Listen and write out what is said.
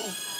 Oh.